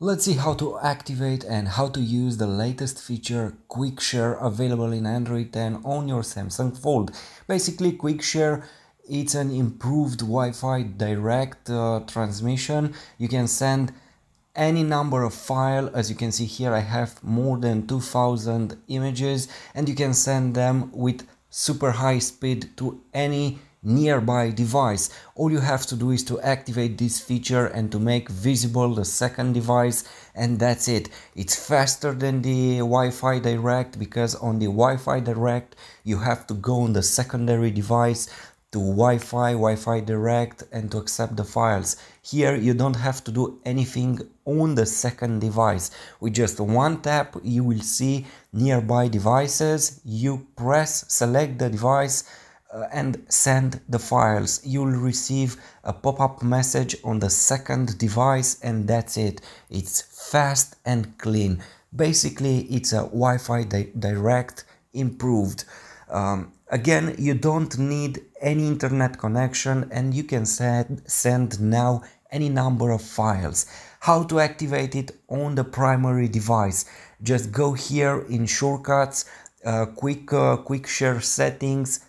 Let's see how to activate and how to use the latest feature Quick Share available in Android 10 on your Samsung Fold. Basically Quick Share it's an improved Wi-Fi direct uh, transmission. You can send any number of file as you can see here I have more than 2000 images and you can send them with super high speed to any nearby device. All you have to do is to activate this feature and to make visible the second device and that's it. It's faster than the Wi-Fi Direct because on the Wi-Fi Direct you have to go on the secondary device to Wi-Fi, Wi-Fi Direct and to accept the files. Here you don't have to do anything on the second device. With just one tap you will see nearby devices, you press, select the device and send the files. You'll receive a pop-up message on the second device and that's it. It's fast and clean. Basically, it's a Wi-Fi di Direct improved. Um, again, you don't need any internet connection and you can send, send now any number of files. How to activate it on the primary device? Just go here in shortcuts, uh, quick, uh, quick share settings,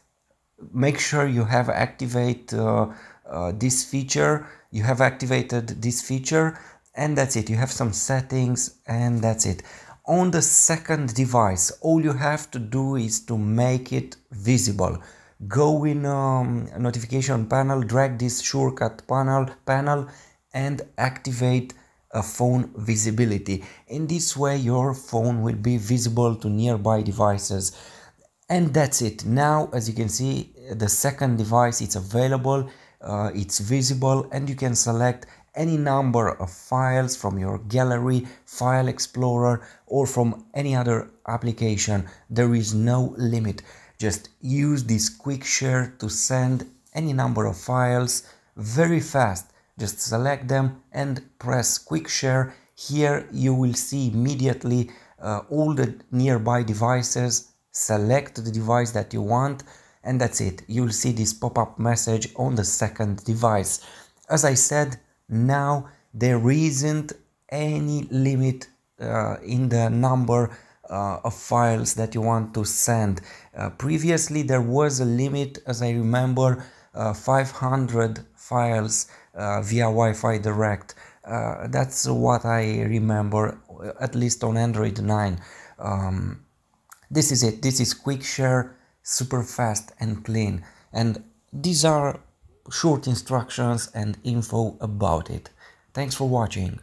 make sure you have activate uh, uh, this feature. You have activated this feature and that's it. You have some settings and that's it. On the second device all you have to do is to make it visible. Go in um, notification panel drag this shortcut panel panel and activate a phone visibility. In this way your phone will be visible to nearby devices and that's it. Now as you can see the second device it's available uh, it's visible and you can select any number of files from your gallery file explorer or from any other application. There is no limit. Just use this quick share to send any number of files very fast. Just select them and press quick share. Here you will see immediately uh, all the nearby devices select the device that you want and that's it. You'll see this pop-up message on the second device. As i said now there isn't any limit uh, in the number uh, of files that you want to send. Uh, previously there was a limit as i remember uh, 500 files uh, via wi-fi direct. Uh, that's what i remember at least on android 9 um, this is it. This is quick share super fast and clean. And these are short instructions and info about it. Thanks for watching